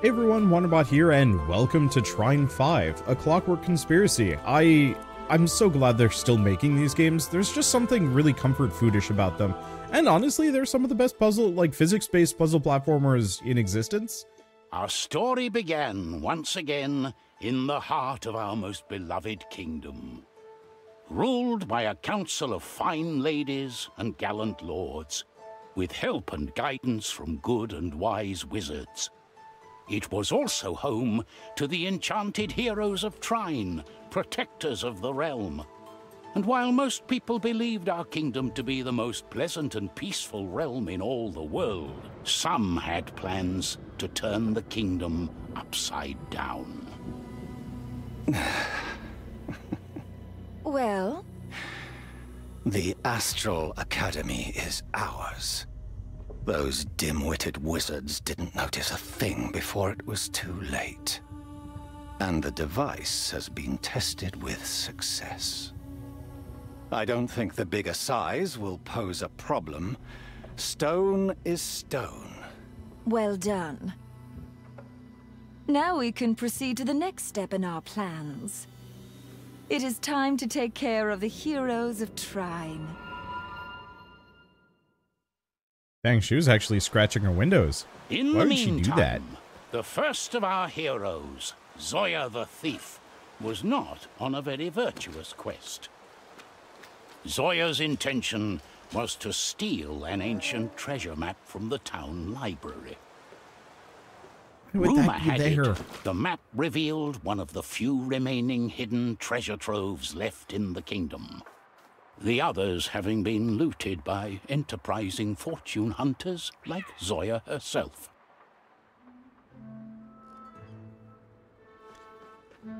Hey everyone, Wanderbot here, and welcome to Trine 5, A Clockwork Conspiracy. I... I'm so glad they're still making these games. There's just something really comfort foodish about them. And honestly, they're some of the best puzzle, like physics-based puzzle platformers in existence. Our story began once again in the heart of our most beloved kingdom. Ruled by a council of fine ladies and gallant lords, with help and guidance from good and wise wizards. It was also home to the enchanted heroes of Trine, protectors of the realm. And while most people believed our kingdom to be the most pleasant and peaceful realm in all the world, some had plans to turn the kingdom upside down. well? The Astral Academy is ours. Those dim-witted wizards didn't notice a thing before it was too late. And the device has been tested with success. I don't think the bigger size will pose a problem. Stone is stone. Well done. Now we can proceed to the next step in our plans. It is time to take care of the heroes of Trine. Dang, she was actually scratching her windows. In Why the would she do that? the first of our heroes, Zoya the Thief, was not on a very virtuous quest. Zoya's intention was to steal an ancient treasure map from the town library. Rumor had there? it the map revealed one of the few remaining hidden treasure troves left in the kingdom. The others having been looted by enterprising fortune hunters like Zoya herself.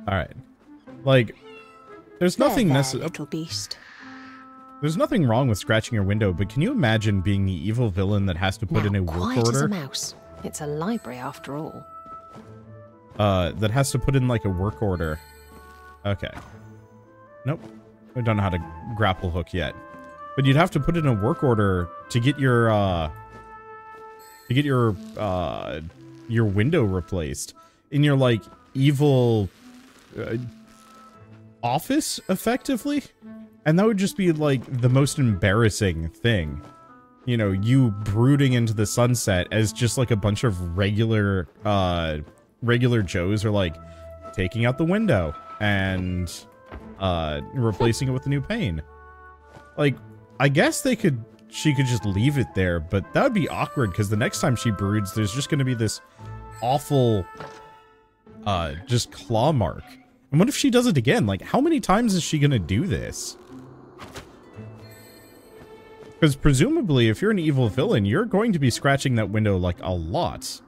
Alright. Like, there's nothing there, necessary. little beast. There's nothing wrong with scratching your window, but can you imagine being the evil villain that has to put now, in a work quiet as a order? mouse. It's a library after all. Uh, that has to put in like a work order. Okay. Nope. I don't know how to grapple hook yet. But you'd have to put in a work order to get your, uh, to get your, uh, your window replaced in your, like, evil, uh, office, effectively? And that would just be, like, the most embarrassing thing. You know, you brooding into the sunset as just, like, a bunch of regular, uh, regular Joes are, like, taking out the window and, uh, replacing it with a new pane. Like, I guess they could, she could just leave it there, but that would be awkward because the next time she broods, there's just going to be this awful, uh, just claw mark. And what if she does it again? Like, how many times is she going to do this? Because presumably, if you're an evil villain, you're going to be scratching that window, like, a lot.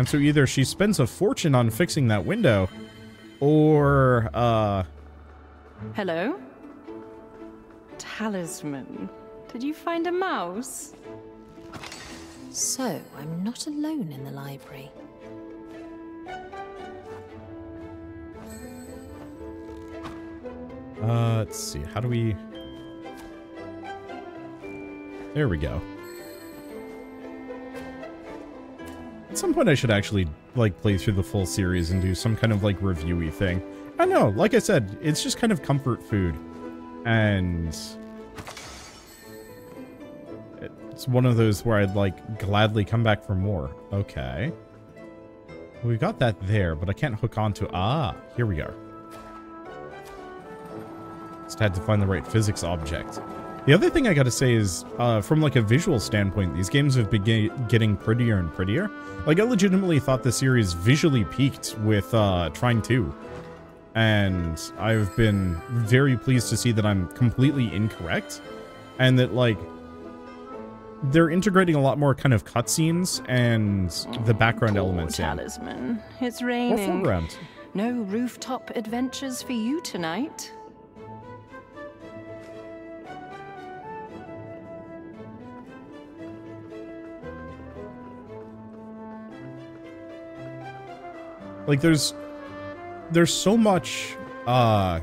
And so either she spends a fortune on fixing that window, or, uh... Hello? Talisman. Did you find a mouse? So, I'm not alone in the library. Uh, let's see. How do we... There we go. At some point I should actually, like, play through the full series and do some kind of, like, reviewy thing. I don't know. Like I said, it's just kind of comfort food. And... It's one of those where I'd, like, gladly come back for more. Okay. We've got that there, but I can't hook onto... Ah, here we are. Just had to find the right physics object. The other thing I gotta say is, uh, from like a visual standpoint, these games have been ge- getting prettier and prettier. Like, I legitimately thought the series visually peaked with uh, Trine 2. And I've been very pleased to see that I'm completely incorrect. And that, like, they're integrating a lot more kind of cutscenes and the background Poor elements in. Talisman. It's Or raining. foreground. No rooftop adventures for you tonight. Like there's there's so much uh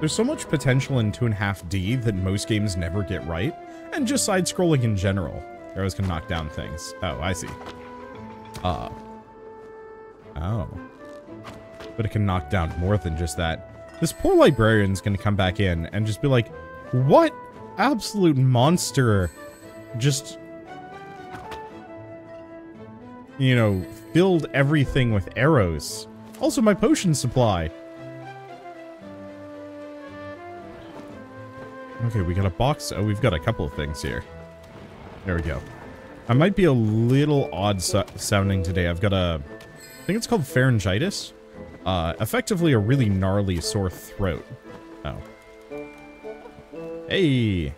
There's so much potential in 2.5D that most games never get right, and just side-scrolling in general. Arrows can knock down things. Oh, I see. Uh. Oh. But it can knock down more than just that. This poor librarian's gonna come back in and just be like, what absolute monster just, you know, filled everything with arrows. Also, my potion supply. Okay, we got a box. Oh, we've got a couple of things here. There we go. I might be a little odd so sounding today. I've got a... I think it's called pharyngitis. Uh, effectively a really gnarly sore throat. Oh. Hey!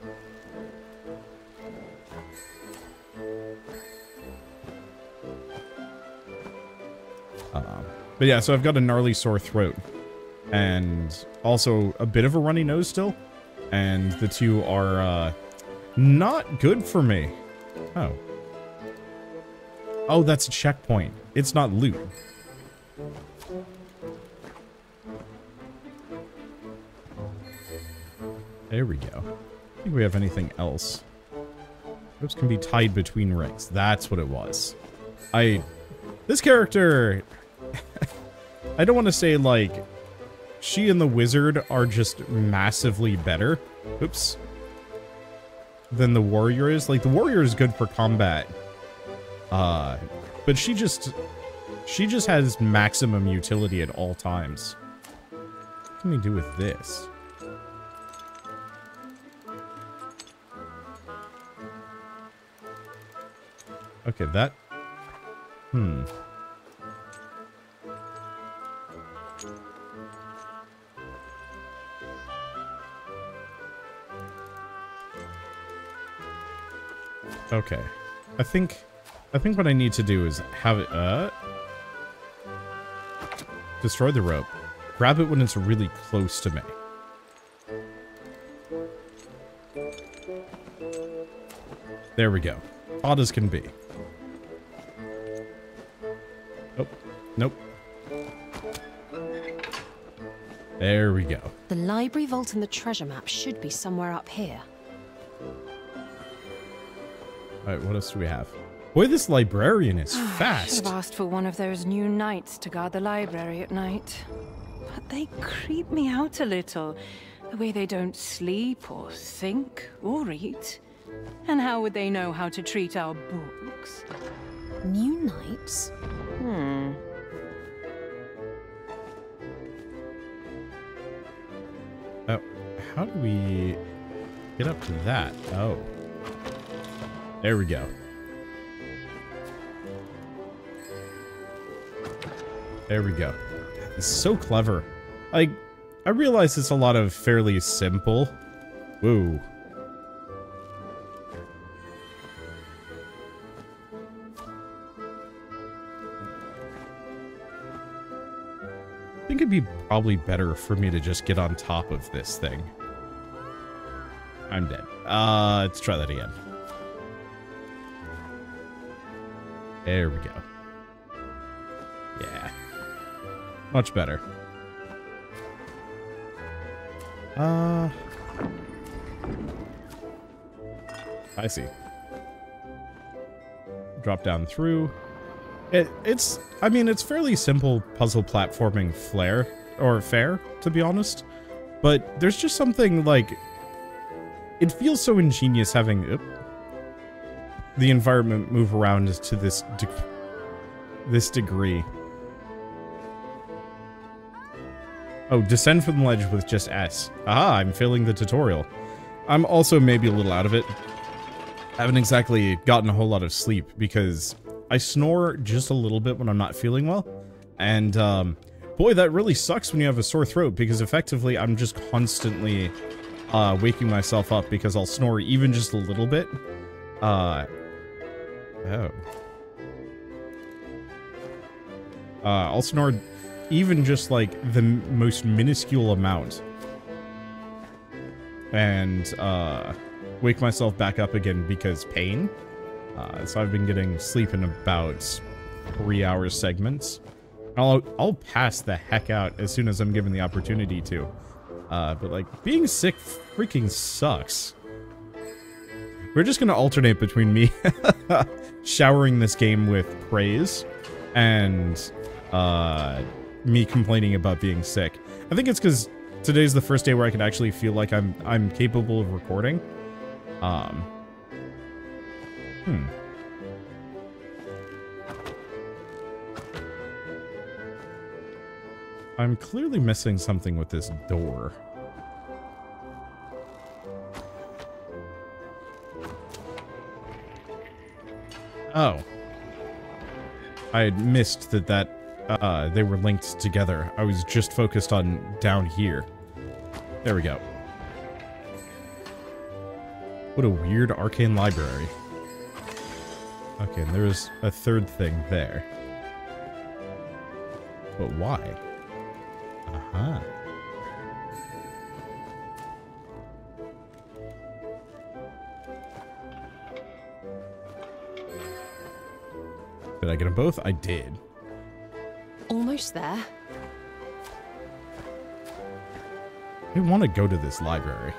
Um, but yeah, so I've got a gnarly sore throat. And also a bit of a runny nose still. And the two are, uh, not good for me. Oh. Oh, that's a checkpoint. It's not loot. There we go. I think we have anything else. Ropes can be tied between rings. That's what it was. I... This character... I don't want to say, like... She and the wizard are just massively better. Oops. Than the warrior is. Like, the warrior is good for combat. Uh, but she just... She just has maximum utility at all times. What can we do with this? Okay, that... Hmm. Okay. I think... I think what I need to do is have it... Uh... Destroy the rope. Grab it when it's really close to me. There we go. Odd as can be. Nope. Nope. There we go. The library vault and the treasure map should be somewhere up here. Alright, what else do we have? Boy, this librarian is Should fast. have asked for one of those new knights to guard the library at night. But they creep me out a little. The way they don't sleep or think or eat. And how would they know how to treat our books? New knights? Hmm. Oh, how do we get up to that? Oh. There we go. There we go. It's so clever. I I realize it's a lot of fairly simple. Woo. I think it'd be probably better for me to just get on top of this thing. I'm dead. Uh, let's try that again. There we go. Yeah. Much better. Uh... I see. Drop down through. It, it's, I mean, it's fairly simple puzzle platforming flair, or fair, to be honest. But there's just something like, it feels so ingenious having oop, the environment move around to this, de this degree. Oh, descend from the ledge with just S. Aha, I'm failing the tutorial. I'm also maybe a little out of it. I haven't exactly gotten a whole lot of sleep because I snore just a little bit when I'm not feeling well. And, um, boy, that really sucks when you have a sore throat because effectively I'm just constantly uh, waking myself up because I'll snore even just a little bit. Uh, oh. Uh, I'll snore even just like the most minuscule amount. And, uh, wake myself back up again because pain. Uh, so I've been getting sleep in about three hour segments. I'll I'll pass the heck out as soon as I'm given the opportunity to. Uh, but like being sick freaking sucks. We're just gonna alternate between me showering this game with praise and uh, me complaining about being sick. I think it's because today's the first day where I can actually feel like I'm I'm capable of recording. Um. Hmm. I'm clearly missing something with this door. Oh. I had missed that that uh, they were linked together. I was just focused on down here. There we go. What a weird arcane library. Okay, and there's a third thing there. But why? Uh-huh. Did I get them both? I did. Almost there. I want to go to this library.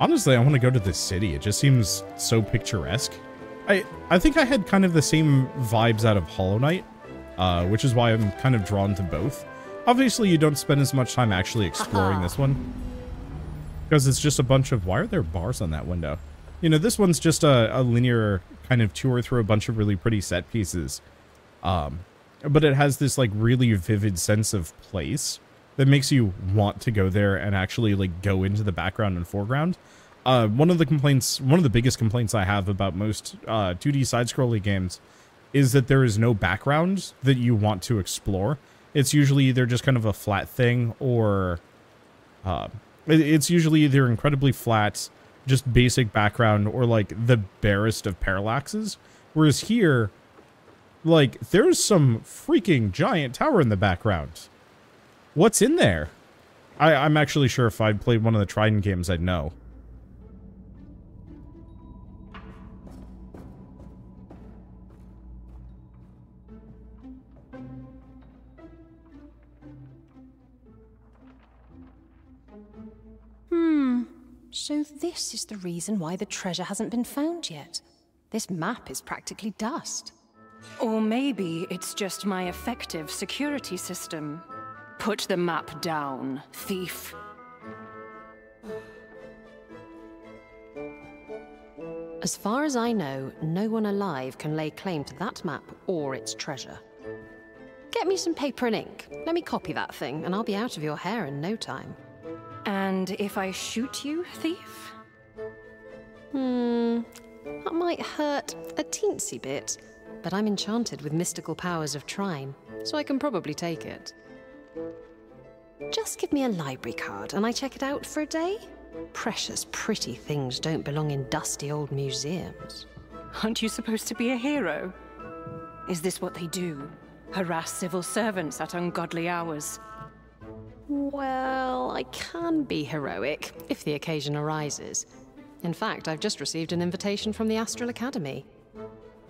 Honestly, I want to go to this city. It just seems so picturesque. I I think I had kind of the same vibes out of Hollow Knight, uh, which is why I'm kind of drawn to both. Obviously, you don't spend as much time actually exploring this one. Because it's just a bunch of... Why are there bars on that window? You know, this one's just a, a linear kind of tour through a bunch of really pretty set pieces. Um, but it has this, like, really vivid sense of place that makes you want to go there and actually, like, go into the background and foreground. Uh, one of the complaints, one of the biggest complaints I have about most uh, 2D side-scrolling games is that there is no background that you want to explore. It's usually either just kind of a flat thing or uh, it's usually either incredibly flat, just basic background, or like the barest of parallaxes. Whereas here, like, there's some freaking giant tower in the background. What's in there? I, I'm actually sure if I'd played one of the Trine games, I'd know. This is the reason why the treasure hasn't been found yet. This map is practically dust. Or maybe it's just my effective security system. Put the map down, thief. As far as I know, no one alive can lay claim to that map or its treasure. Get me some paper and ink. Let me copy that thing, and I'll be out of your hair in no time. And if I shoot you, thief? Hmm. That might hurt a teensy bit, but I'm enchanted with mystical powers of Trine, so I can probably take it. Just give me a library card and I check it out for a day. Precious, pretty things don't belong in dusty old museums. Aren't you supposed to be a hero? Is this what they do? Harass civil servants at ungodly hours? Well, I can be heroic if the occasion arises. In fact, I've just received an invitation from the Astral Academy.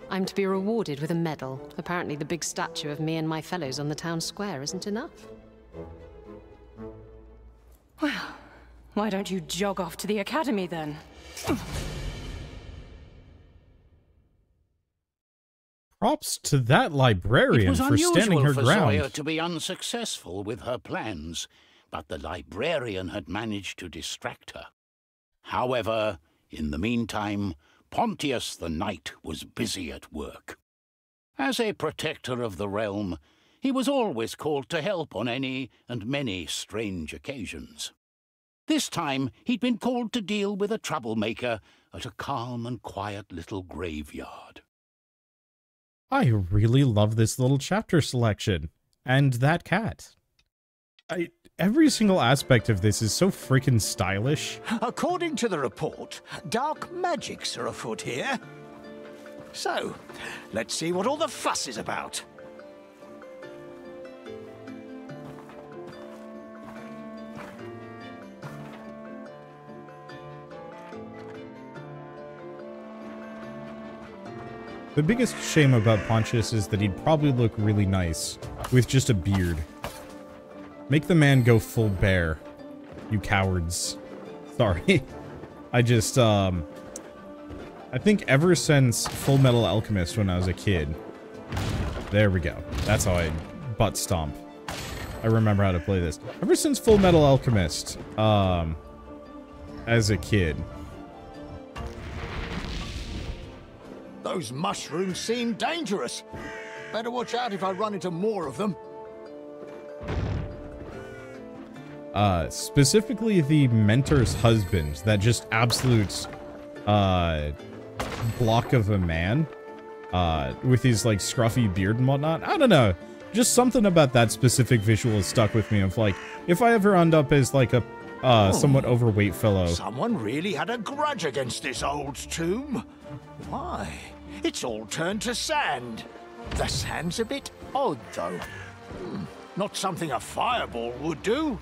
I'm to be rewarded with a medal. Apparently, the big statue of me and my fellows on the town square isn't enough. Well, why don't you jog off to the academy then? Props to that librarian for standing her for ground. Zoya to be unsuccessful with her plans, but the librarian had managed to distract her. However, in the meantime, Pontius the Knight was busy at work. As a protector of the realm, he was always called to help on any and many strange occasions. This time he'd been called to deal with a troublemaker at a calm and quiet little graveyard. I really love this little chapter selection. And that cat. I every single aspect of this is so freaking stylish. According to the report, dark magics are afoot here. So, let's see what all the fuss is about. The biggest shame about Pontius is that he'd probably look really nice with just a beard. Make the man go full bear. You cowards. Sorry. I just, um... I think ever since Fullmetal Alchemist when I was a kid. There we go. That's how I butt stomp. I remember how to play this. Ever since Fullmetal Alchemist, um... As a kid. Those mushrooms seem dangerous. Better watch out if I run into more of them. Uh, specifically the mentor's husband, that just absolute, uh, block of a man, uh, with his, like, scruffy beard and whatnot. I don't know. Just something about that specific visual stuck with me of, like, if I ever end up as, like, a, uh, somewhat overweight fellow. Someone really had a grudge against this old tomb. Why? It's all turned to sand. The sand's a bit odd, though. Hmm, Not something a fireball would do.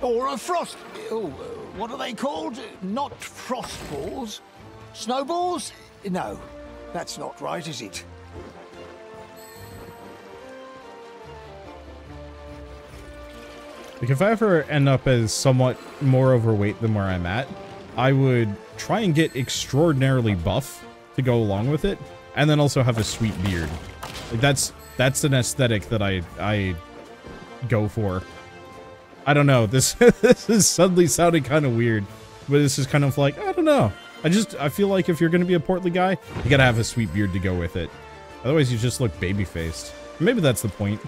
Or a frost... Oh, what are they called? Not frost balls? Snowballs? No, that's not right, is it? Like, if I ever end up as somewhat more overweight than where I'm at, I would try and get extraordinarily buff to go along with it, and then also have a sweet beard. Like, that's that's an aesthetic that I I go for. I don't know. This this is suddenly sounding kind of weird, but this is kind of like I don't know. I just I feel like if you're gonna be a portly guy, you gotta have a sweet beard to go with it. Otherwise, you just look baby faced. Maybe that's the point.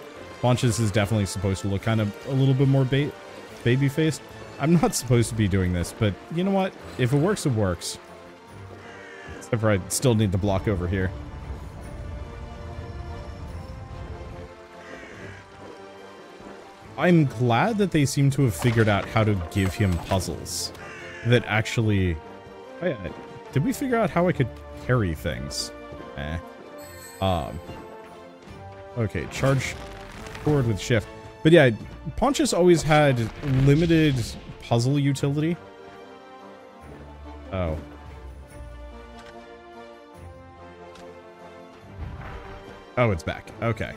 Pontius is definitely supposed to look kind of a little bit more ba baby faced. I'm not supposed to be doing this, but you know what? If it works, it works. Except for I still need the block over here. I'm glad that they seem to have figured out how to give him puzzles that actually... Oh yeah, did we figure out how I could carry things? Eh. Um. Okay, charge forward with shift. But yeah, Pontius always had limited puzzle utility. Oh. Oh, it's back. Okay.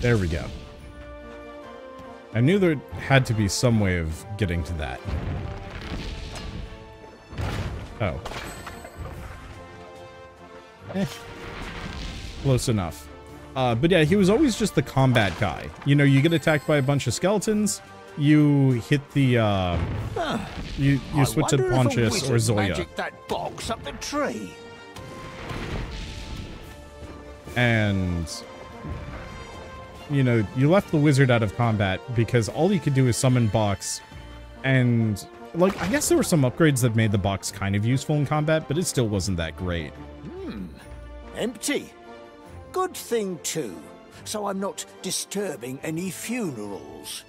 There we go. I knew there had to be some way of getting to that. Oh. Eh. Close enough. Uh, but yeah, he was always just the combat guy. You know, you get attacked by a bunch of skeletons, you hit the, uh, you, you switch to wonder if a Pontius or Zoya. that box up the tree. and you know you left the wizard out of combat because all he could do is summon box and like i guess there were some upgrades that made the box kind of useful in combat but it still wasn't that great Empty. Good thing, too. So I'm not disturbing any funerals.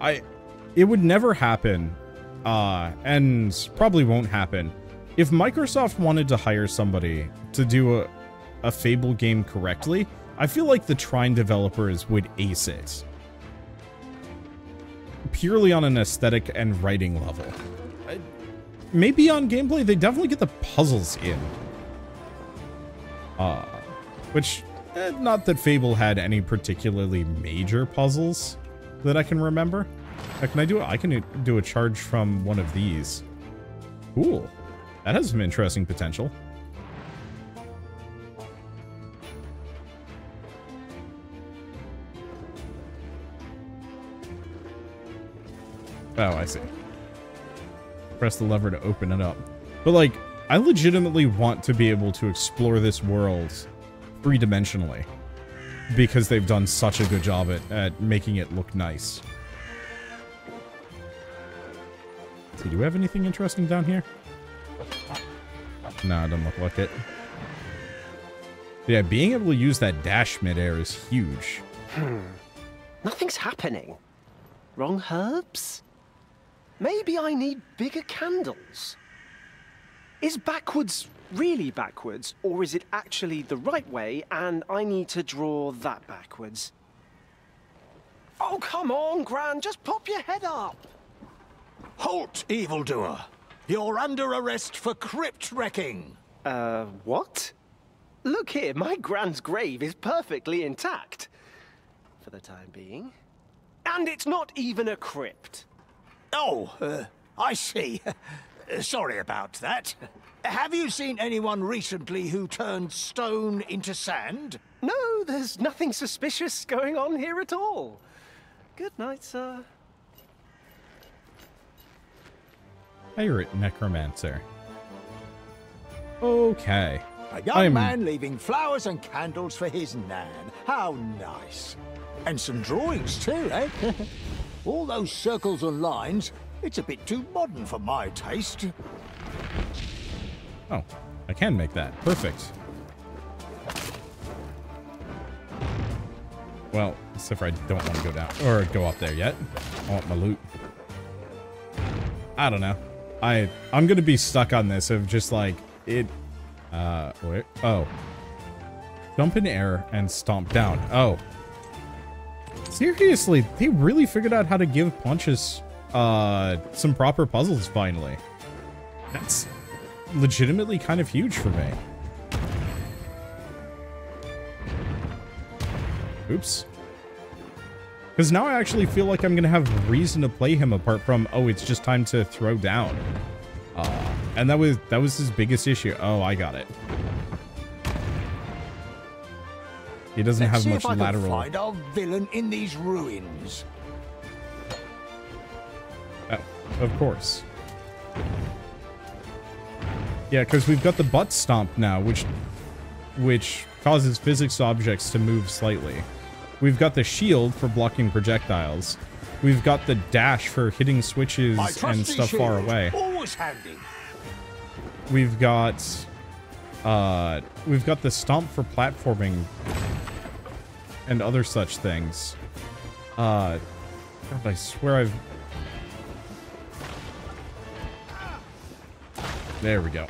i it would never happen uh and probably won't happen if microsoft wanted to hire somebody to do a, a fable game correctly i feel like the trine developers would ace it purely on an aesthetic and writing level. Maybe on gameplay, they definitely get the puzzles in. Uh, which, eh, not that Fable had any particularly major puzzles that I can remember. Can I do it? I can do a charge from one of these. Cool. That has some interesting potential. Oh, I see. Press the lever to open it up. But like, I legitimately want to be able to explore this world three-dimensionally. Because they've done such a good job at, at making it look nice. See, do we have anything interesting down here? It doesn't look like it. Yeah, being able to use that dash midair is huge. Hmm. Nothing's happening. Wrong herbs? Maybe I need bigger candles. Is backwards really backwards, or is it actually the right way and I need to draw that backwards? Oh, come on, Gran, just pop your head up. Halt, evildoer! You're under arrest for crypt wrecking. Uh, what? look here, my grand's grave is perfectly intact. For the time being. And it's not even a crypt. Oh, uh, I see. Uh, Sorry about that. Have you seen anyone recently who turned stone into sand? No, there's nothing suspicious going on here at all. Good night, sir. Pirate necromancer. Okay. A young I'm- man leaving flowers and candles for his nan. How nice. And some drawings too, eh? All those circles and lines, it's a bit too modern for my taste. Oh, I can make that. Perfect. Well, except for I don't want to go down or go up there yet. I want my loot. I don't know. I I'm gonna be stuck on this of just like it. Uh, wait. Oh, jump in air and stomp down. Oh, seriously, they really figured out how to give Pontius uh some proper puzzles finally. That's legitimately kind of huge for me. Oops. Because now I actually feel like I'm going to have reason to play him apart from, oh, it's just time to throw down. Uh, and that was that was his biggest issue. Oh, I got it. He doesn't Let's have see much if I can lateral. find our villain in these ruins. Oh, of course. Yeah, because we've got the butt stomp now, which which causes physics objects to move slightly. We've got the shield for blocking projectiles. We've got the dash for hitting switches and stuff far away. Always handy. We've got uh we've got the stomp for platforming and other such things. Uh God, I swear I've There we go.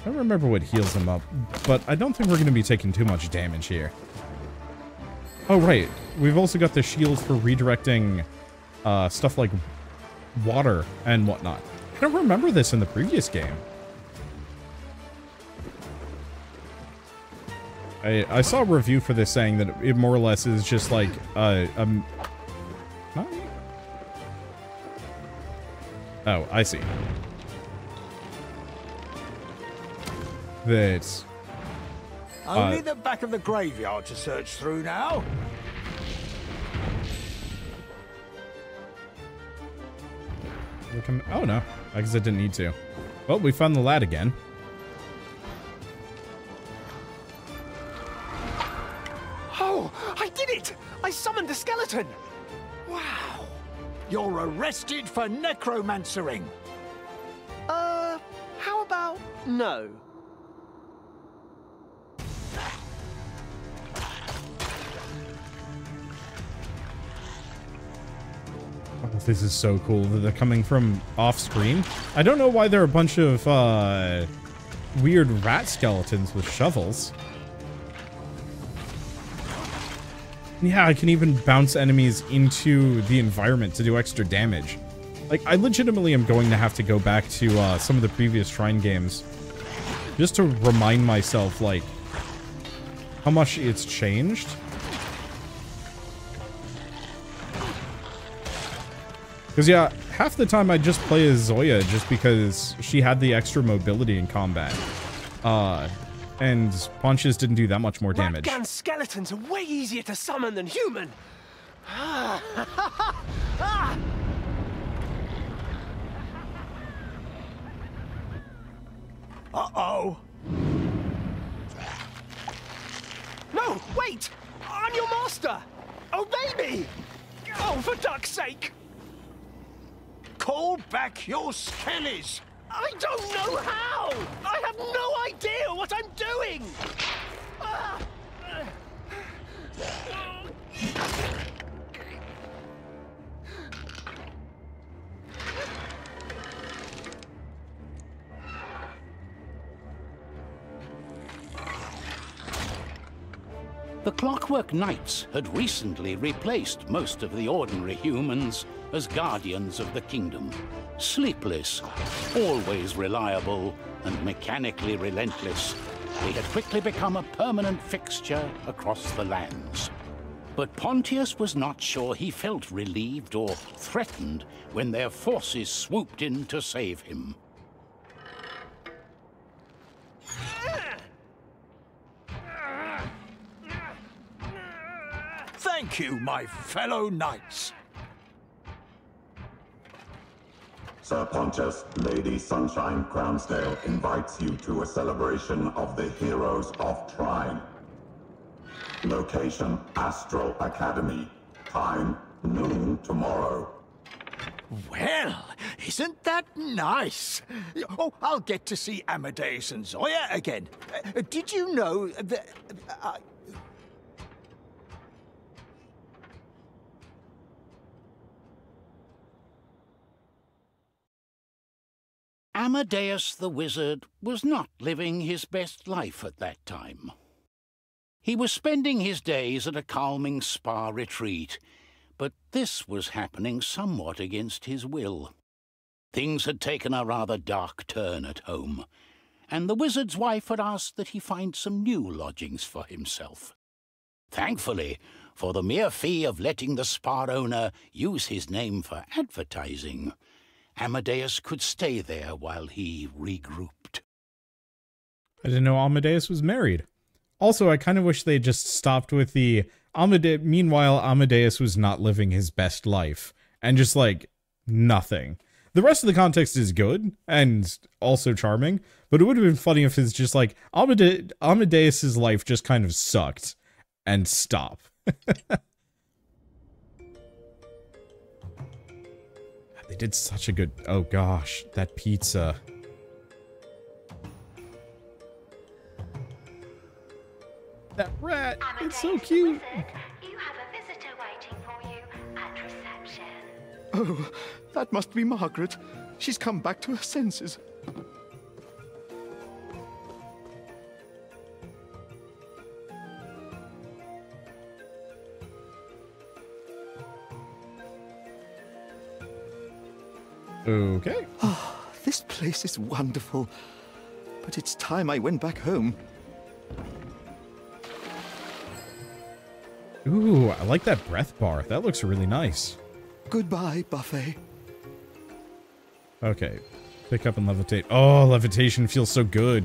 I don't remember what heals him up, but I don't think we're going to be taking too much damage here. Oh, right. We've also got the shield for redirecting uh, stuff like water and whatnot. I don't remember this in the previous game. I, I saw a review for this saying that it more or less is just like uh, um. Not Oh, I see. That Only Uh, the back of the graveyard to search through now. We can- oh no, I guess I didn't need to. Well, we found the lad again. Oh, I did it! I summoned the skeleton! Wow. You're arrested for necromancering. Uh, how about no? This is so cool that they're coming from off screen. I don't know why there are a bunch of uh, weird rat skeletons with shovels. Yeah, I can even bounce enemies into the environment to do extra damage. Like, I legitimately am going to have to go back to uh, some of the previous Trine games just to remind myself, like, how much it's changed. Because, yeah, half the time I just play as Zoya just because she had the extra mobility in combat. Uh, and Pontius didn't do that much more damage. Ratgan skeletons are way easier to summon than human. Uh-oh. No, wait! I'm your master! Obey me! Oh, for duck's sake! Call back your skellies. I don't know how! I have no idea what I'm doing! Ah! The Clockwork Knights had recently replaced most of the ordinary humans as guardians of the kingdom. Sleepless, always reliable, and mechanically relentless, they had quickly become a permanent fixture across the lands. But Pontius was not sure he felt relieved or threatened when their forces swooped in to save him. Thank you, my fellow knights. Sir Pontius, Lady Sunshine Crownsdale invites you to a celebration of the heroes of Trine. Location, Astral Academy. Time, noon tomorrow. Well, isn't that nice? Oh, I'll get to see Amadeus and Zoya again. Uh, did you know that... Uh, Amadeus the wizard was not living his best life at that time. He was spending his days at a calming spa retreat, but this was happening somewhat against his will. Things had taken a rather dark turn at home, and the wizard's wife had asked that he find some new lodgings for himself. Thankfully, for the mere fee of letting the spa owner use his name for advertising, Amadeus could stay there while he regrouped. I didn't know Amadeus was married. Also, I kind of wish they just stopped with the Amadeus. Meanwhile, Amadeus was not living his best life and just like nothing. The rest of the context is good and also charming, but it would have been funny if it's just like Amade- Amadeus's life just kind of sucked and stop. did such a good. Oh gosh, that pizza. That rat, it's so cute. You have a visitor waiting for you at reception. Oh, that must be Margaret. She's come back to her senses. Okay. Oh, this place is wonderful. But it's time I went back home. Ooh, I like that breath bar. That looks really nice. Goodbye, Buffet. Okay. Pick up and levitate. Oh, levitation feels so good.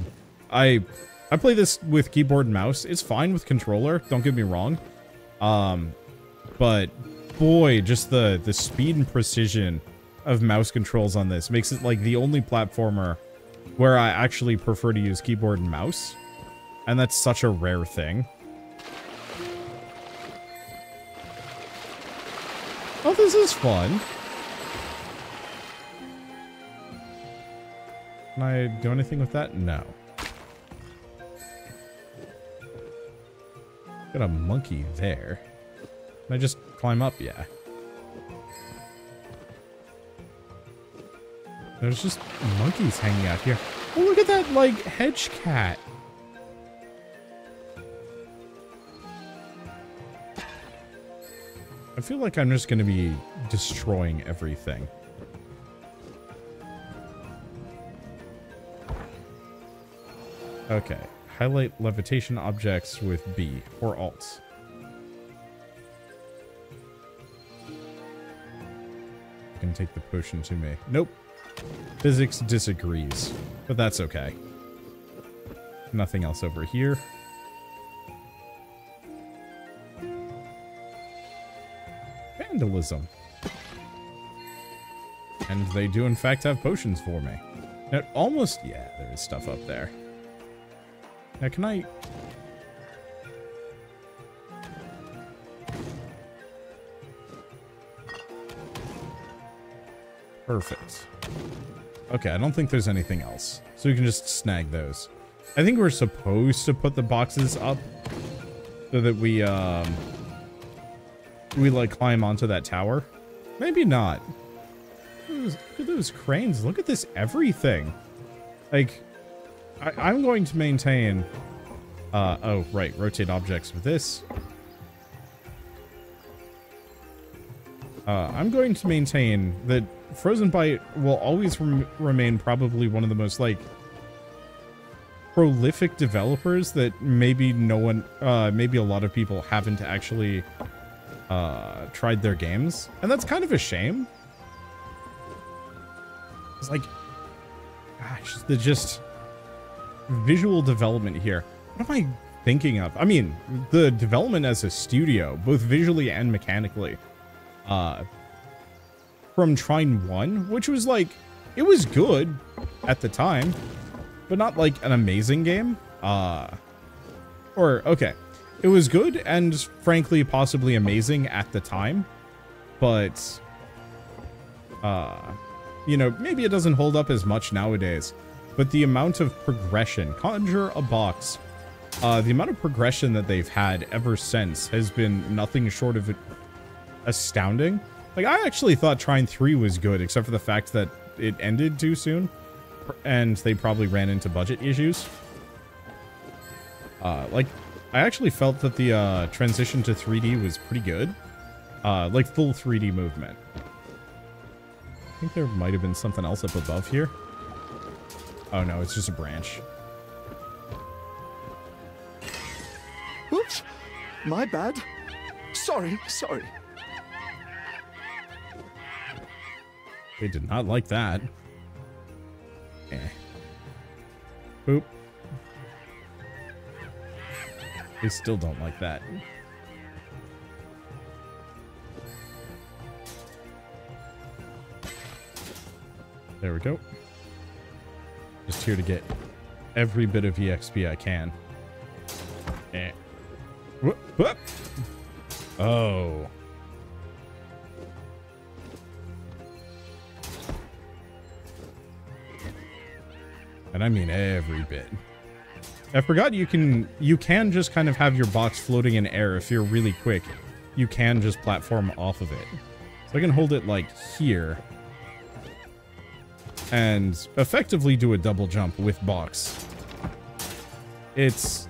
I I play this with keyboard and mouse. It's fine with controller, don't get me wrong. Um but boy, just the the speed and precision of mouse controls on this makes it like the only platformer where I actually prefer to use keyboard and mouse. And that's such a rare thing. Oh, this is fun. Can I do anything with that? No. Got a monkey there. Can I just climb up? Yeah. There's just monkeys hanging out here. Oh, look at that, like, hedge cat. I feel like I'm just going to be destroying everything. Okay. Highlight levitation objects with B or Alt. I can take the potion to me. Nope. Physics disagrees, but that's okay. Nothing else over here. Vandalism. And they do in fact have potions for me. Now, almost, yeah, there is stuff up there. Now, can I... Perfect. Okay, I don't think there's anything else. So we can just snag those. I think we're supposed to put the boxes up so that we, um, we like climb onto that tower. Maybe not. Look at those cranes. Look at this everything. Like, I, am going to maintain... Uh, oh, right. Rotate objects with this. Uh, I'm going to maintain that Frozenbyte will always rem remain probably one of the most like prolific developers that maybe no one, uh, maybe a lot of people haven't actually uh, tried their games, and that's kind of a shame. It's like, gosh, the just visual development here. What am I thinking of? I mean, the development as a studio, both visually and mechanically, uh, from Trine 1, which was like, it was good at the time, but not like an amazing game. Uh, or, okay, it was good and frankly possibly amazing at the time, but, uh, you know, maybe it doesn't hold up as much nowadays, but the amount of progression, conjure a box, uh, the amount of progression that they've had ever since has been nothing short of astounding. Like, I actually thought Trine 3 was good, except for the fact that it ended too soon, and they probably ran into budget issues. Uh, like, I actually felt that the uh, transition to 3D was pretty good. Uh, like, full 3D movement. I think there might have been something else up above here. Oh no, it's just a branch. Oops. My bad. Sorry, sorry. They did not like that. Eh. Boop. They still don't like that. There we go. Just here to get every bit of EXP I can. Eh. Whoop, whoop. Oh. And I mean every bit. I forgot you can you can just kind of have your box floating in air if you're really quick. You can just platform off of it. So I can hold it like here and effectively do a double jump with box. It's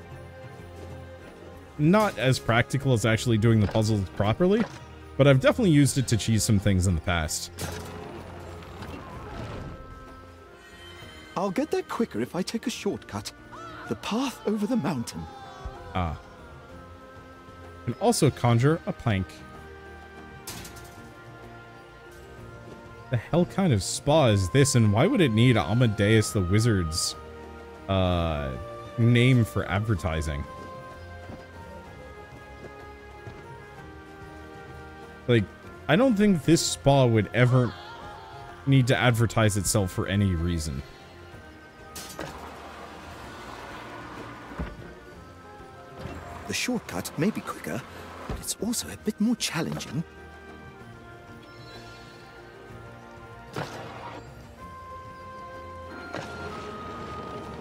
not as practical as actually doing the puzzles properly, but I've definitely used it to cheese some things in the past. I'll get there quicker if I take a shortcut. The path over the mountain. Ah. And also conjure a plank. The hell kind of spa is this, and why would it need Amadeus the Wizard's uh, name for advertising? Like, I don't think this spa would ever need to advertise itself for any reason. Shortcut may be quicker, but it's also a bit more challenging.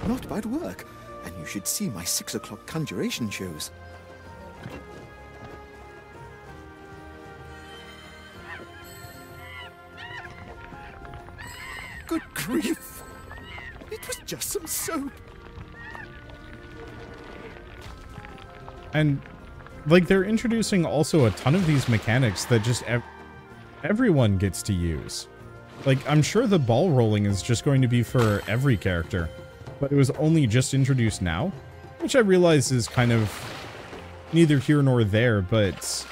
Not bad work, and you should see my six o'clock conjuration shows. Good grief! It was just some soap. And like they're introducing also a ton of these mechanics that just ev everyone gets to use. Like I'm sure the ball rolling is just going to be for every character, but it was only just introduced now, which I realize is kind of neither here nor there, but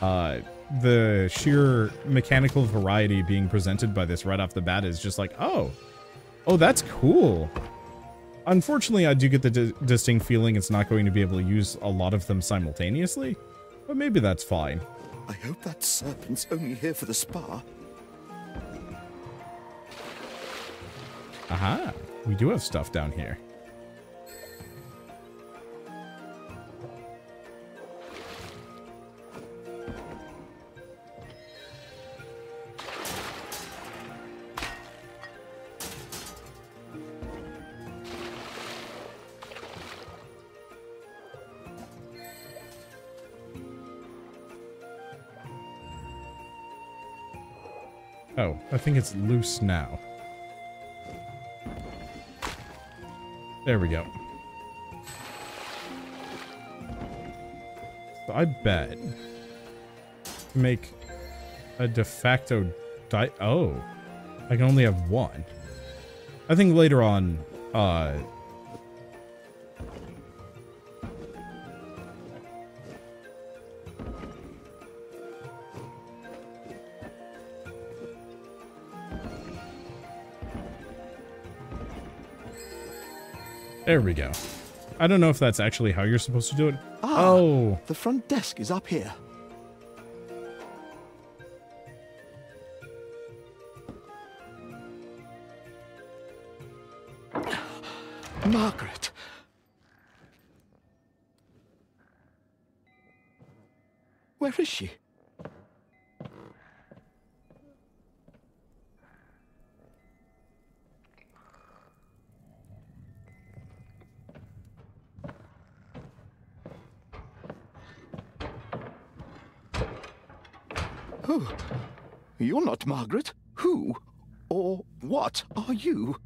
uh, the sheer mechanical variety being presented by this right off the bat is just like, oh, oh, that's cool. Unfortunately, I do get the di distinct feeling it's not going to be able to use a lot of them simultaneously, but maybe that's fine. I hope that serpent's only here for the spa. Aha, we do have stuff down here. Oh, I think it's loose now. There we go. So I bet make a de facto di- Oh. I can only have one. I think later on, uh... There we go. I don't know if that's actually how you're supposed to do it. Ah, oh. The front desk is up here. Margaret. You're not Margaret. Who or what are you?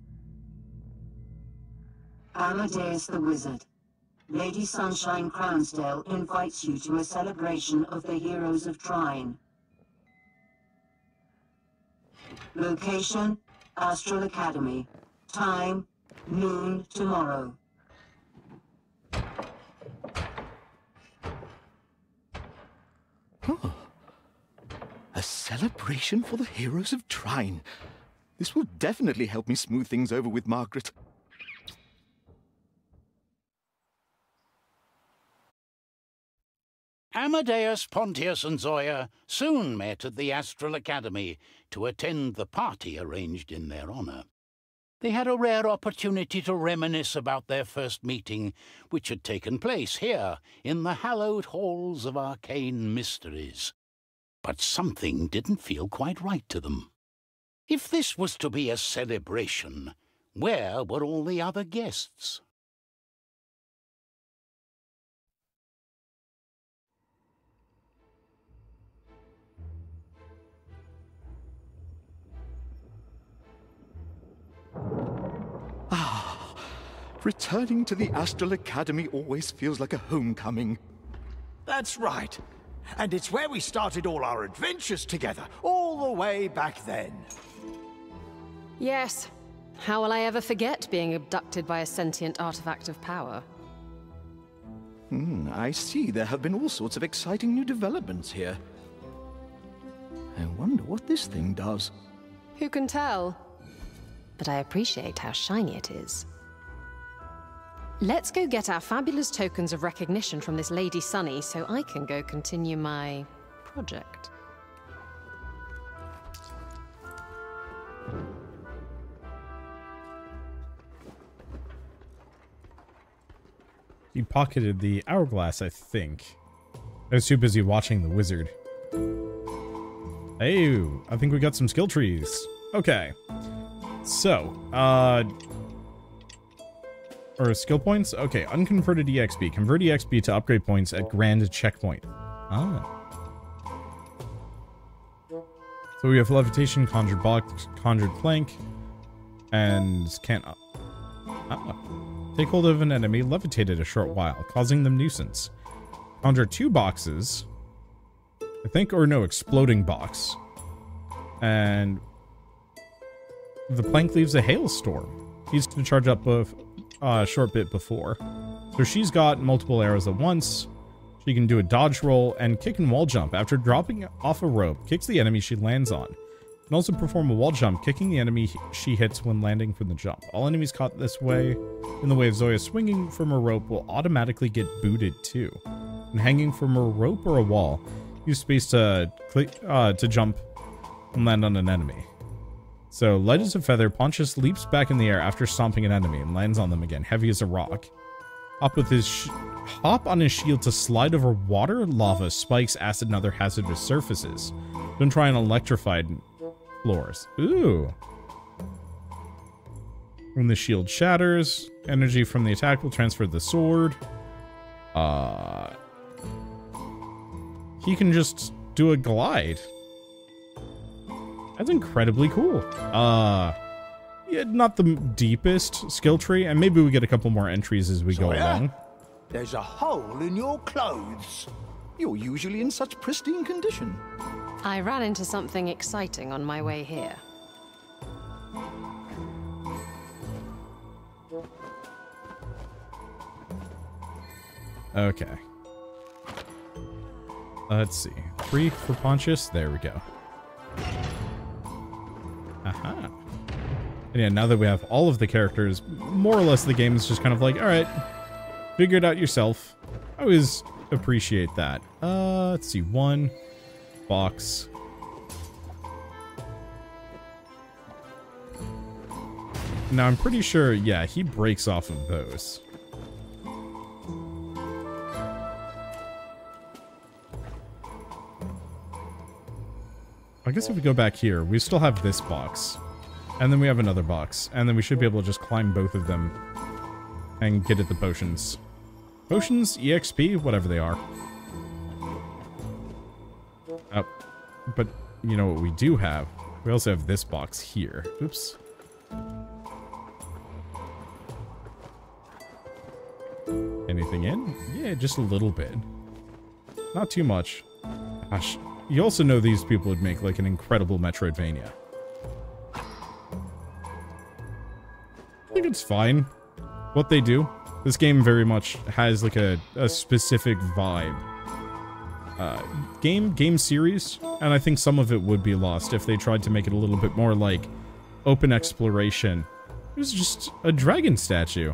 Amadeus the Wizard. Lady Sunshine Crownsdale invites you to a celebration of the heroes of Trine. Location, Astral Academy. Time, noon tomorrow. Celebration for the heroes of Trine. This will definitely help me smooth things over with Margaret. Amadeus, Pontius, and Zoya soon met at the Astral Academy to attend the party arranged in their honor. They had a rare opportunity to reminisce about their first meeting, which had taken place here in the hallowed halls of arcane mysteries. But something didn't feel quite right to them. If this was to be a celebration, where were all the other guests? Ah, returning to the Astral Academy always feels like a homecoming. That's right. And it's where we started all our adventures together, all the way back then. Yes. How will I ever forget being abducted by a sentient artifact of power? Hmm, I see there have been all sorts of exciting new developments here. I wonder what this thing does. Who can tell? But I appreciate how shiny it is. Let's go get our fabulous tokens of recognition from this Lady Sunny so I can go continue my project. He pocketed the hourglass, I think. I was too busy watching the wizard. Hey, I think we got some skill trees. Okay. So, uh... Or skill points? Okay, unconverted EXP. Convert EXP to upgrade points at Grand Checkpoint. Ah. So we have Levitation, Conjured Box, Conjured Plank, and can't... Ah. Take hold of an enemy, levitated a short while, causing them nuisance. Conjure two boxes, I think, or no, exploding box. And the plank leaves a hailstorm. He's to charge up a uh, short bit before. So she's got multiple arrows at once. She can do a dodge roll and kick and wall jump. After dropping off a rope, kicks the enemy she lands on. Can also perform a wall jump, kicking the enemy she hits when landing from the jump. All enemies caught this way in the way of Zoya swinging from a rope will automatically get booted too. And hanging from a rope or a wall, use space to click uh, to jump and land on an enemy. So, as a feather, Pontius leaps back in the air after stomping an enemy and lands on them again, heavy as a rock. Hop with his hop on his shield to slide over water, lava, spikes, acid, and other hazardous surfaces. Don't try on electrified floors. Ooh. When the shield shatters, energy from the attack will transfer to the sword. Uh, he can just do a glide. That's incredibly cool. Uh, yeah, not the deepest skill tree, and maybe we get a couple more entries as we go Zoya, along. There's a hole in your clothes. You're usually in such pristine condition. I ran into something exciting on my way here. Okay. Let's see. Three for Pontius. There we go. Aha. And yeah, now that we have all of the characters, more or less the game is just kind of like, alright, figure it out yourself. I always appreciate that. Uh, let's see. One box. Now, I'm pretty sure, yeah, he breaks off of those. I guess if we go back here, we still have this box. And then we have another box. And then we should be able to just climb both of them and get at the potions. Potions, EXP, whatever they are. Uh, but, you know what we do have? We also have this box here. Oops. Anything in? Yeah, just a little bit. Not too much. Gosh, you also know these people would make like an incredible Metroidvania. I think it's fine. What they do. This game very much has like a, a specific vibe. Uh, game game series, and I think some of it would be lost if they tried to make it a little bit more like open exploration. It was just a dragon statue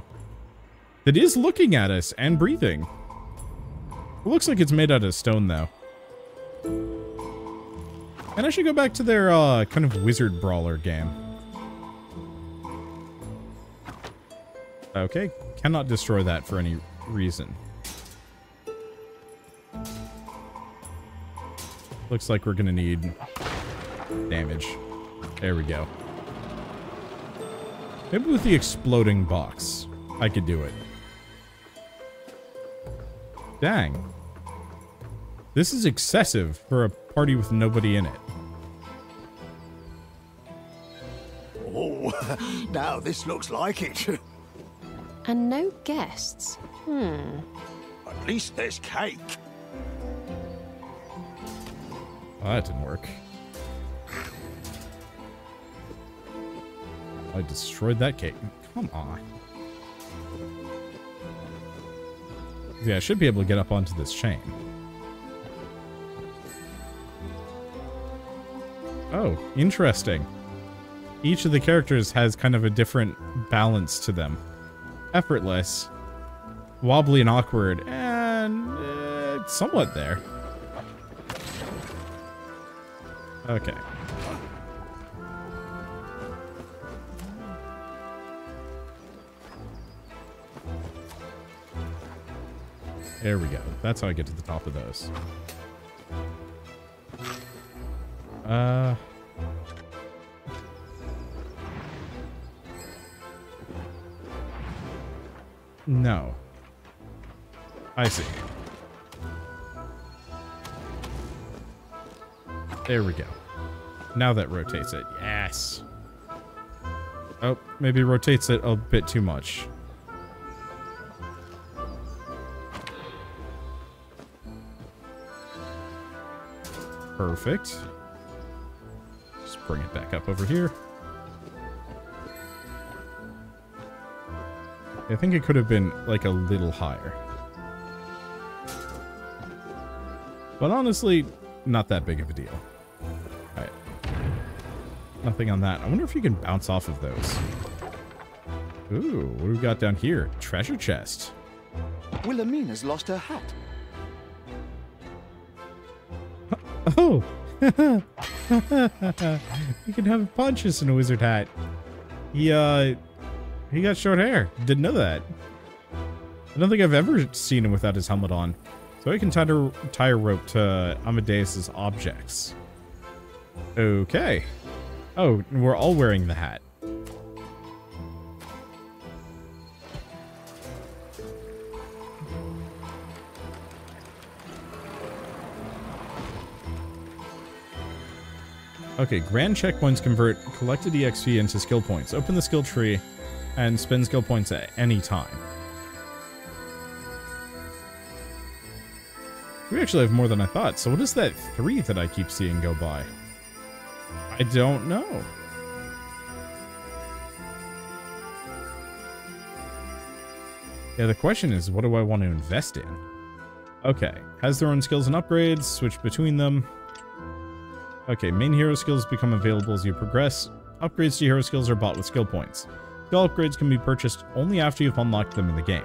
that is looking at us and breathing. It looks like it's made out of stone though. And I should go back to their uh, kind of wizard brawler game. Okay, cannot destroy that for any reason. Looks like we're gonna need damage. There we go. Maybe with the exploding box, I could do it. Dang. This is excessive for a party with nobody in it. Oh, now this looks like it. And no guests. Hmm. At least there's cake. Oh, that didn't work. I destroyed that cake. Come on. Yeah, I should be able to get up onto this chain. Oh, interesting. Each of the characters has kind of a different balance to them. Effortless, wobbly and awkward, and uh, somewhat there. Okay. There we go. That's how I get to the top of those. Uh... No. I see. There we go. Now that rotates it. Yes. Oh, maybe rotates it a bit too much. Perfect. Bring it back up over here. I think it could have been like a little higher. But honestly, not that big of a deal. Alright. Nothing on that. I wonder if you can bounce off of those. Ooh, what do we got down here? Treasure chest. Wilhelmina's lost her hat. Oh! you can have Pontius in a wizard hat. He, uh, he got short hair. Didn't know that. I don't think I've ever seen him without his helmet on. So I can tie tie a rope to Amadeus's objects. Okay. Oh, we're all wearing the hat. Okay, grand checkpoints convert collected EXP into skill points. Open the skill tree and spend skill points at any time. We actually have more than I thought. So what is that three that I keep seeing go by? I don't know. Yeah, the question is, what do I want to invest in? Okay, has their own skills and upgrades, switch between them. Okay, main hero skills become available as you progress. Upgrades to hero skills are bought with skill points. Skill upgrades can be purchased only after you've unlocked them in the game.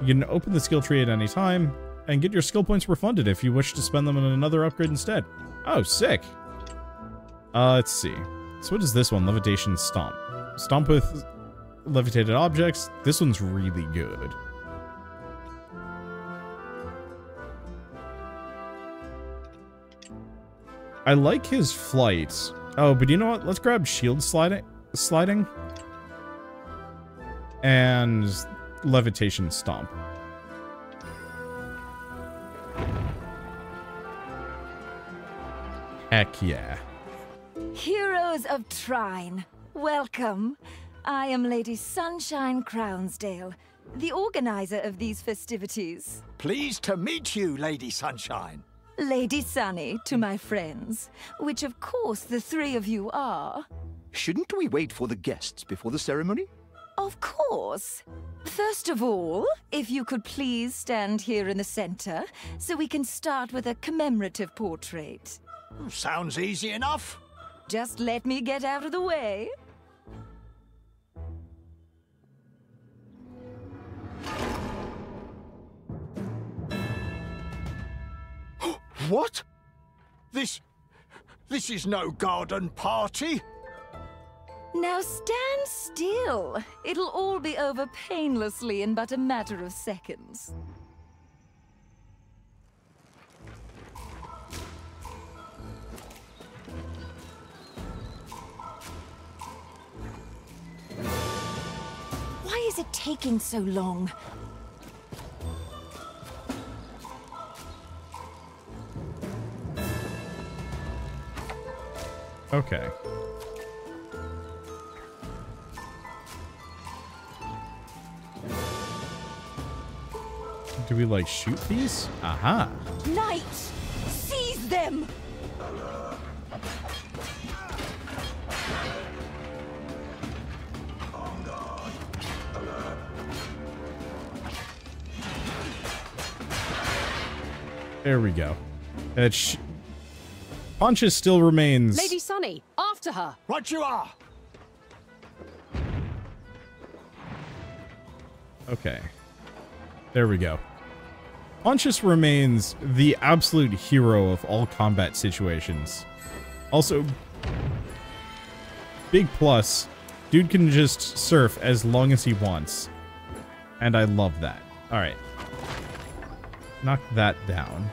You can open the skill tree at any time, and get your skill points refunded if you wish to spend them on another upgrade instead. Oh, sick. Uh, let's see. So what is this one? Levitation Stomp. Stomp with levitated objects. This one's really good. I like his flight. Oh, but you know what? Let's grab shield sliding, sliding, and levitation stomp. Heck yeah. Heroes of Trine, welcome. I am Lady Sunshine Crownsdale, the organizer of these festivities. Pleased to meet you, Lady Sunshine. Lady Sunny to my friends, which of course the three of you are. Shouldn't we wait for the guests before the ceremony? Of course. First of all, if you could please stand here in the center so we can start with a commemorative portrait. Sounds easy enough. Just let me get out of the way. What? This... this is no garden party. Now stand still. It'll all be over painlessly in but a matter of seconds. Why is it taking so long? Okay. Do we, like, shoot these? Aha. Knight! Seize them! There we go. That Pontius still remains. Lady Sunny, after her. Right you are. Okay. There we go. Pontius remains the absolute hero of all combat situations. Also, big plus, dude can just surf as long as he wants. And I love that. Alright. Knock that down.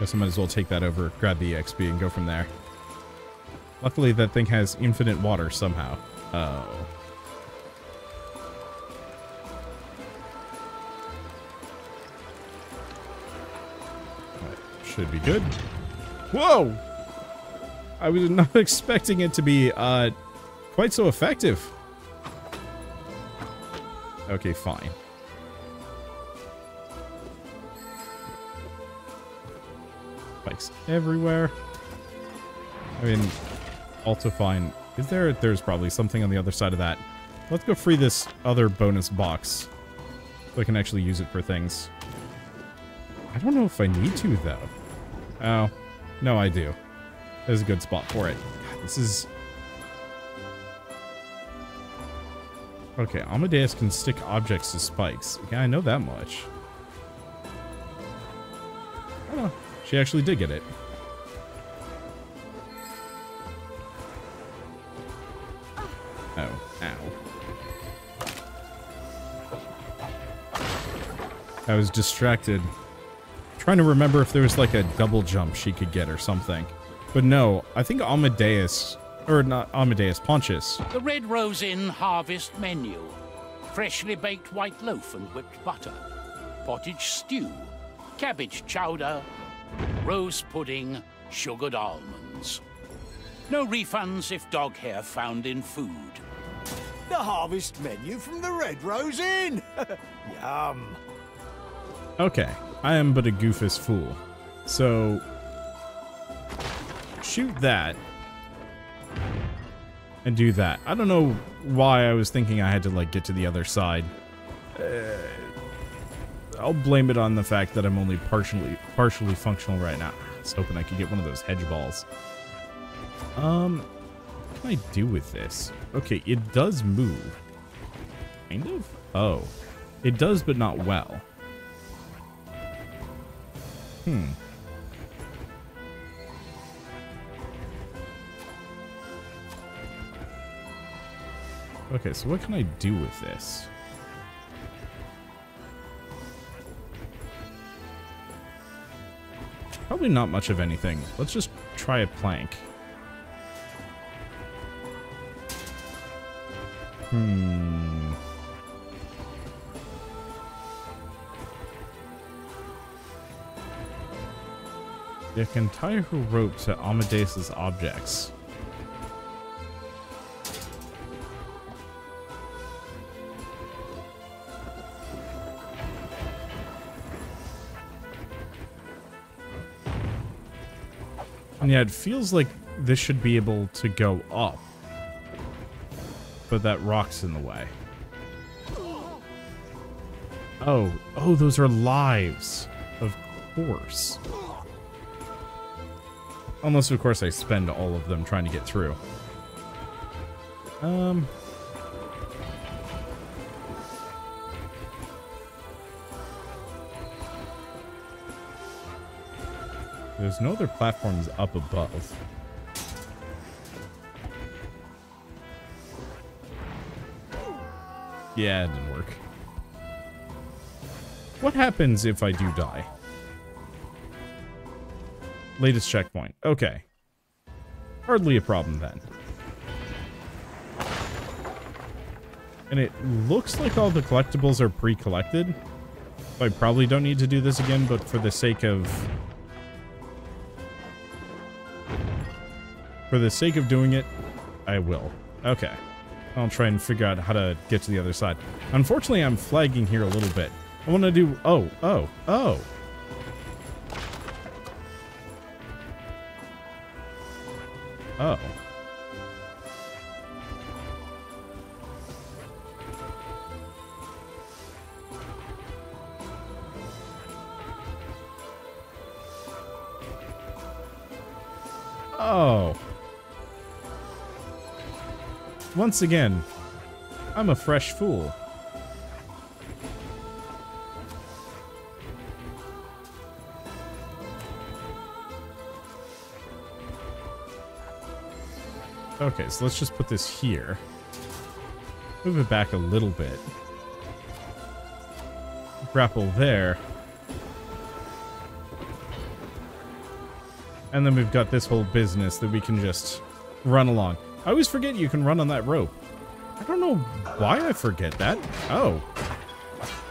Guess I might as well take that over, grab the XP, and go from there. Luckily, that thing has infinite water somehow. Oh. That should be good. Whoa! I was not expecting it to be, uh, quite so effective. Okay, fine. Spikes everywhere. I mean, also fine. Is there? There's probably something on the other side of that. Let's go free this other bonus box. So I can actually use it for things. I don't know if I need to, though. Oh. No, I do. There's a good spot for it. God, this is... Okay, Amadeus can stick objects to spikes. Yeah, I know that much. She actually did get it. Oh, ow. I was distracted. Trying to remember if there was like a double jump she could get or something. But no, I think Amadeus, or not Amadeus, Pontius. The Red Rose Inn harvest menu. Freshly baked white loaf and whipped butter. Pottage stew. Cabbage chowder. Rose pudding. Sugared almonds. No refunds if dog hair found in food. the harvest menu from the Red Rose Inn. Yum. Okay, I am but a goofus fool. So, shoot that. And do that. I don't know why I was thinking I had to, like, get to the other side. Uh, I'll blame it on the fact that I'm only partially partially functional right now. I was hoping I could get one of those hedge balls. Um, what can I do with this? Okay, it does move. Kind of? Oh. It does, but not well. Hmm. Okay, so what can I do with this? Probably not much of anything. Let's just try a plank. Hmm. You can tie her rope to Amadeus's objects. And yeah, it feels like this should be able to go up. But that rock's in the way. Oh, oh, those are lives. Of course. Unless, of course, I spend all of them trying to get through. Um... There's no other platforms up above. Yeah, it didn't work. What happens if I do die? Latest checkpoint. Okay. Hardly a problem then. And it looks like all the collectibles are pre-collected. I probably don't need to do this again, but for the sake of... For the sake of doing it, I will. Okay. I'll try and figure out how to get to the other side. Unfortunately, I'm flagging here a little bit. I want to do... Oh, oh, oh. Oh. Once again, I'm a fresh fool. Okay, so let's just put this here. Move it back a little bit. Grapple there. And then we've got this whole business that we can just run along. I always forget you can run on that rope. I don't know why I forget that. Oh.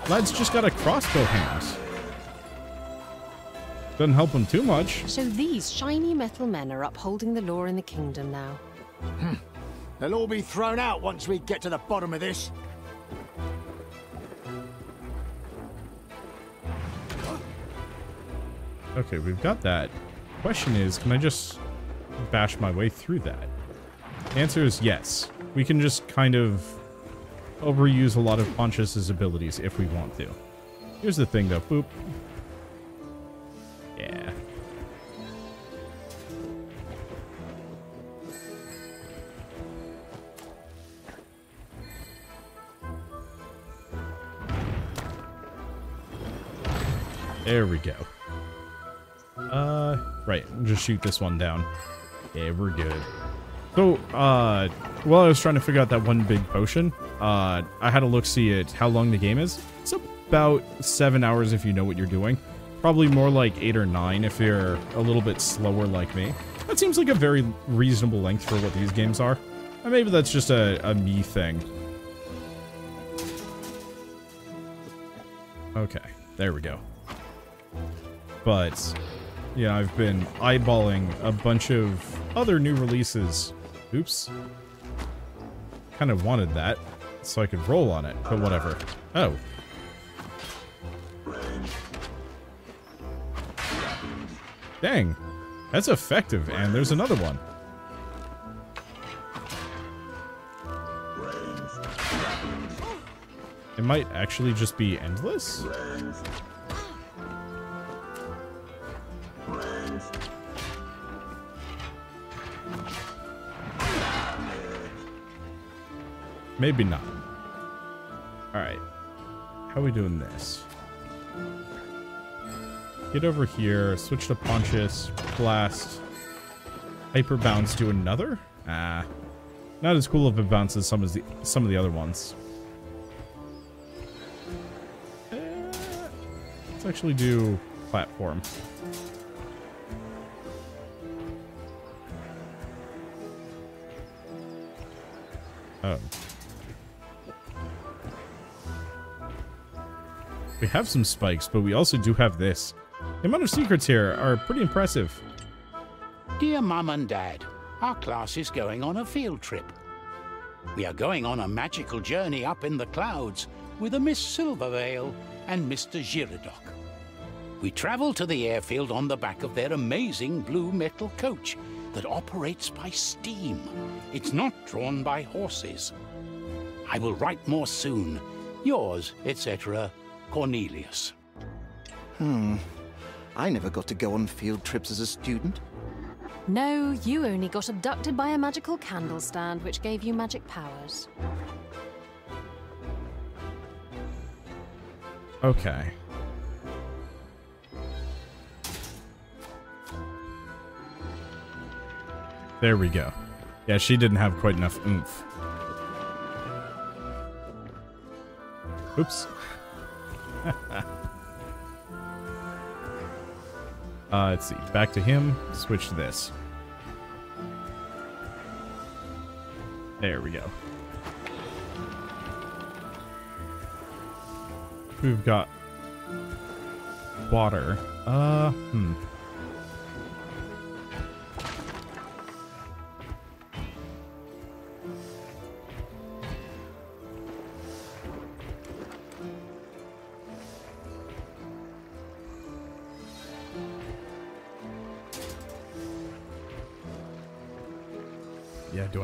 Lad's just got a crossbow hands. Doesn't help him too much. So these shiny metal men are upholding the law in the kingdom now. Hmm. They'll all be thrown out once we get to the bottom of this. Okay, we've got that. Question is, can I just bash my way through that? Answer is yes. We can just kind of overuse a lot of Pontius's abilities if we want to. Here's the thing though, boop. Yeah. There we go. Uh, right, just shoot this one down. Yeah, we're good. So, uh, while I was trying to figure out that one big potion, uh, I had a look-see at how long the game is. It's about seven hours if you know what you're doing. Probably more like eight or nine if you're a little bit slower like me. That seems like a very reasonable length for what these games are. And maybe that's just a, a me thing. Okay, there we go. But, yeah, I've been eyeballing a bunch of other new releases. Oops. Kind of wanted that. so I could roll on it, but whatever. Oh. Dang. That's effective, and there's another one. It might actually just be endless? Maybe not. Alright. How are we doing this? Get over here, switch to Pontius, blast, hyper bounce to another? Ah. Not as cool of a bounce as some as the some of the other ones. Eh, let's actually do platform. Oh. We have some spikes, but we also do have this. The amount of secrets here are pretty impressive. Dear Mum and Dad, our class is going on a field trip. We are going on a magical journey up in the clouds with a Miss Silvervale and Mr. Giradoc. We travel to the airfield on the back of their amazing blue metal coach that operates by steam. It's not drawn by horses. I will write more soon. Yours, etc., Cornelius. Hmm. I never got to go on field trips as a student. No, you only got abducted by a magical candle stand which gave you magic powers. Okay. There we go. Yeah, she didn't have quite enough oomph. Oops. uh, let's see. Back to him. Switch to this. There we go. We've got water. Uh, hmm.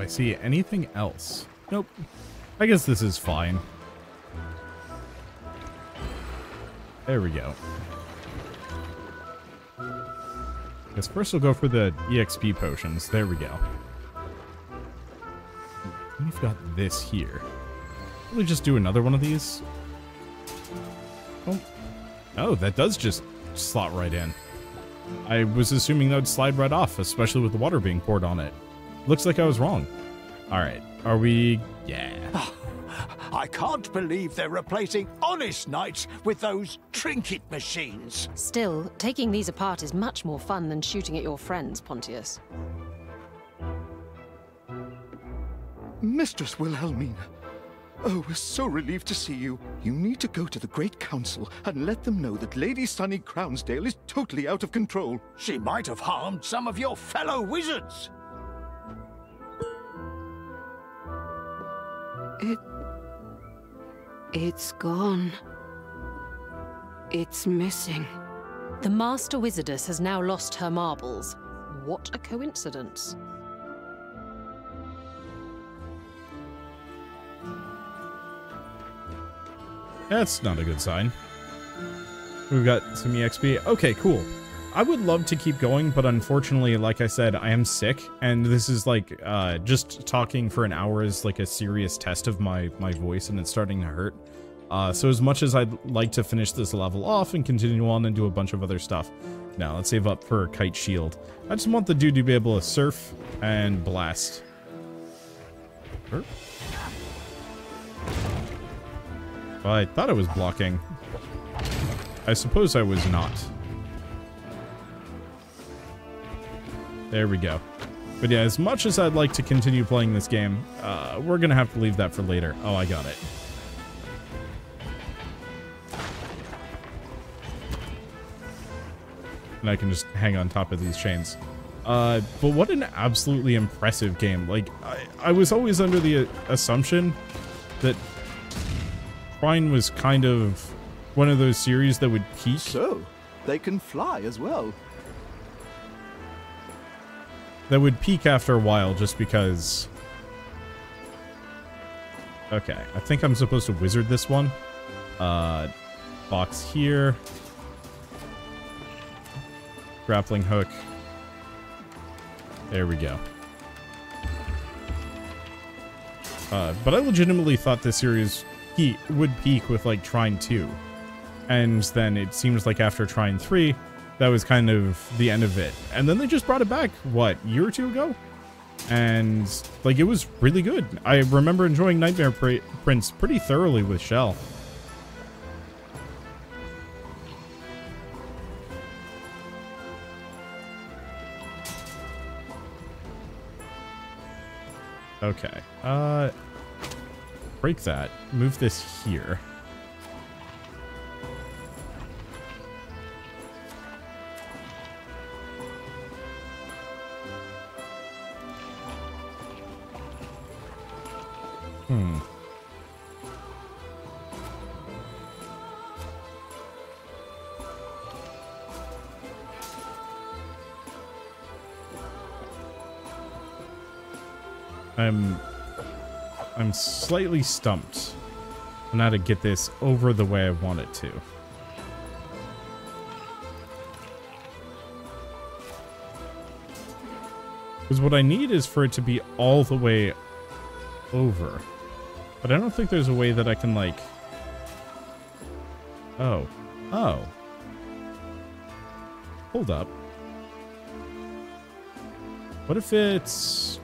See anything else? Nope. I guess this is fine. There we go. Guess first we'll go for the EXP potions. There we go. We've got this here. We just do another one of these? Oh, oh that does just slot right in. I was assuming that would slide right off, especially with the water being poured on it. Looks like I was wrong. All right. Are we... Yeah. I can't believe they're replacing honest knights with those trinket machines. Still, taking these apart is much more fun than shooting at your friends, Pontius. Mistress Wilhelmina. Oh, we're so relieved to see you. You need to go to the Great Council and let them know that Lady Sunny Crownsdale is totally out of control. She might have harmed some of your fellow wizards. It... It's gone. It's missing. The Master Wizardess has now lost her marbles. What a coincidence. That's not a good sign. We've got some EXP. Okay, cool. I would love to keep going, but unfortunately, like I said, I am sick, and this is like, uh, just talking for an hour is like a serious test of my, my voice, and it's starting to hurt. Uh, so as much as I'd like to finish this level off and continue on and do a bunch of other stuff, now let's save up for Kite Shield. I just want the dude to be able to surf and blast. Burp. I thought I was blocking. I suppose I was not. There we go. But yeah, as much as I'd like to continue playing this game, uh, we're going to have to leave that for later. Oh, I got it. And I can just hang on top of these chains. Uh, but what an absolutely impressive game. Like, I, I was always under the assumption that Trine was kind of one of those series that would peak. So, they can fly as well. That would peak after a while just because... Okay, I think I'm supposed to wizard this one. Uh, box here. Grappling hook. There we go. Uh, but I legitimately thought this series he would peak with like Trine 2. And then it seems like after Trine 3, that was kind of the end of it. And then they just brought it back, what, year or two ago? And like it was really good. I remember enjoying Nightmare Pr- Prince pretty thoroughly with Shell. Okay. Uh break that. Move this here. Hmm. I'm I'm slightly stumped on how to get this over the way I want it to. Because what I need is for it to be all the way over. But I don't think there's a way that I can, like... Oh. Oh. Hold up. What if it's...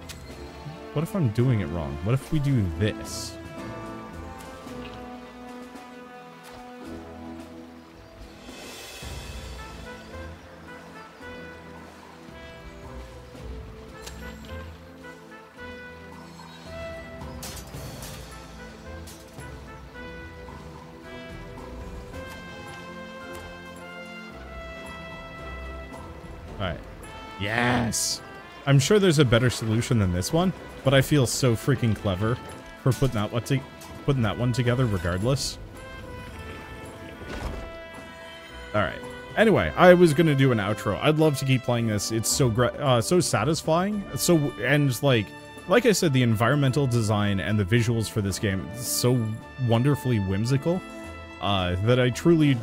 What if I'm doing it wrong? What if we do this? I'm sure there's a better solution than this one, but I feel so freaking clever for putting that one, to putting that one together regardless. Alright. Anyway, I was gonna do an outro. I'd love to keep playing this. It's so uh, so satisfying. So and like, like I said, the environmental design and the visuals for this game is so wonderfully whimsical uh, that I truly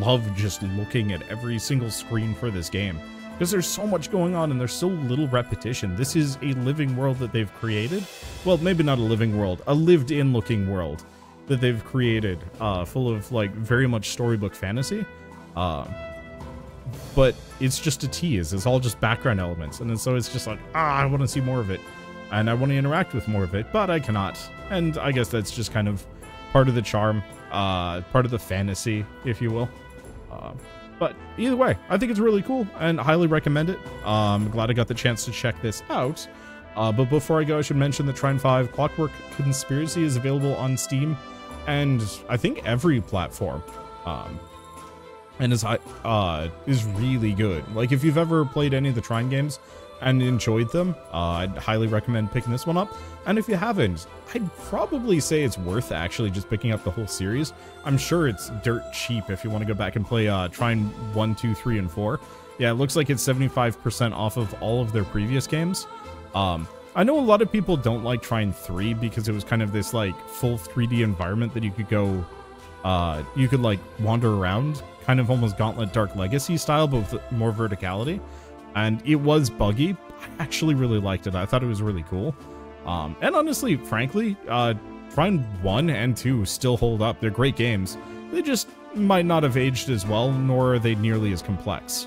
love just looking at every single screen for this game because there's so much going on and there's so little repetition. This is a living world that they've created. Well, maybe not a living world, a lived-in looking world that they've created, uh, full of like very much storybook fantasy. Uh, but it's just a tease. It's all just background elements, and then so it's just like, ah, I want to see more of it, and I want to interact with more of it, but I cannot. And I guess that's just kind of part of the charm, uh, part of the fantasy, if you will. Uh, but either way, I think it's really cool and highly recommend it. Um, glad I got the chance to check this out. Uh, but before I go, I should mention that Trine 5 Clockwork Conspiracy is available on Steam and I think every platform. Um, and is uh is really good. Like if you've ever played any of the Trine games and enjoyed them, uh, I'd highly recommend picking this one up. And if you haven't, I'd probably say it's worth actually just picking up the whole series. I'm sure it's dirt cheap if you want to go back and play uh, Trine 1, 2, 3, and 4. Yeah, it looks like it's 75% off of all of their previous games. Um, I know a lot of people don't like Trine 3 because it was kind of this like full 3D environment that you could go, uh, you could like wander around, kind of almost Gauntlet Dark Legacy style, but with more verticality. And it was buggy. I actually really liked it. I thought it was really cool. Um, and honestly, frankly, uh, Trine 1 and 2 still hold up. They're great games. They just might not have aged as well, nor are they nearly as complex.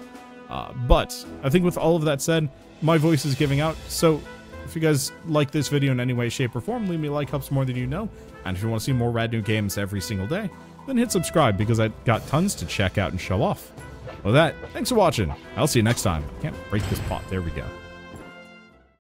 Uh, but I think with all of that said, my voice is giving out. So if you guys like this video in any way, shape, or form, leave me a like, helps more than you know. And if you want to see more rad new games every single day, then hit subscribe because I got tons to check out and show off. With that, thanks for watching. I'll see you next time. Can't break this pot. There we go.